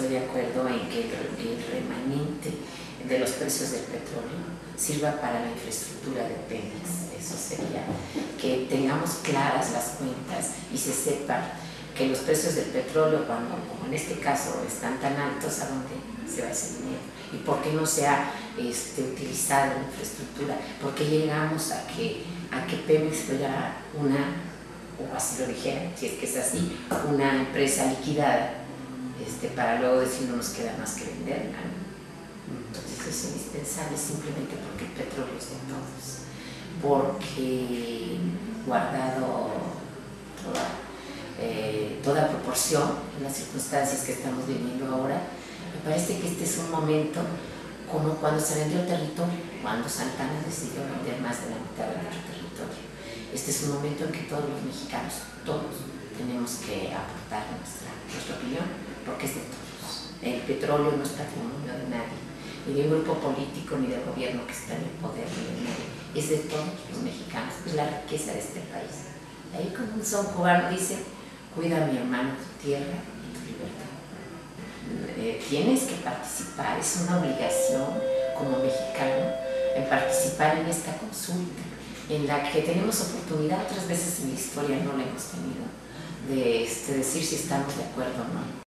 estoy de acuerdo en que el remanente de los precios del petróleo sirva para la infraestructura de Pemex. Eso sería que tengamos claras las cuentas y se sepa que los precios del petróleo, cuando, como en este caso, están tan altos, ¿a dónde se va ese dinero? ¿Y por qué no se ha este, utilizado la infraestructura? ¿Por qué llegamos a que, a que Pemex fuera una, o así lo dijeran, si es que es así, una empresa liquidada, este, para luego decir no nos queda más que venderla? Entonces es indispensable simplemente porque el petróleo es de todos, porque guardado toda, eh, toda proporción en las circunstancias que estamos viviendo ahora, me parece que este es un momento como cuando se vendió el territorio, cuando Santana decidió vender más de la mitad de nuestro territorio. Este es un momento en que todos los mexicanos, todos, tenemos que aportar nuestra opinión, porque es de todos. El petróleo no es patrimonio de nadie ni de un grupo político ni del gobierno que está en el poder, ni de nadie. Es de todos los mexicanos, es la riqueza de este país. Ahí como un son cubano dice, cuida mi hermano tu tierra y tu libertad. Eh, tienes que participar, es una obligación como mexicano en participar en esta consulta, en la que tenemos oportunidad, otras veces en la historia no la hemos tenido, de este, decir si estamos de acuerdo o no.